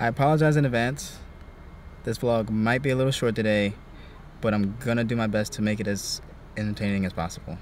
I apologize in advance. This vlog might be a little short today, but I'm gonna do my best to make it as entertaining as possible.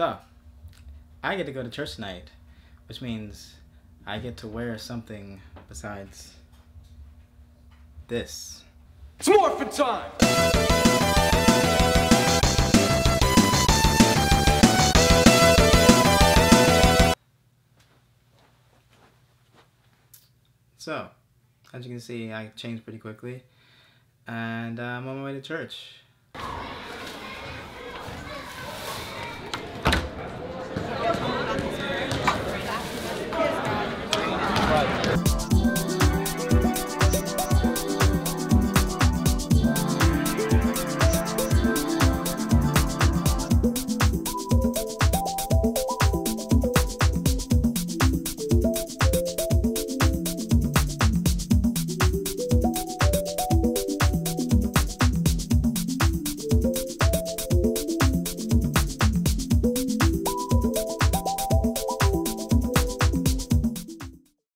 So, I get to go to church tonight, which means I get to wear something besides this. It's morphin' time! So, as you can see, I changed pretty quickly, and I'm on my way to church. Right.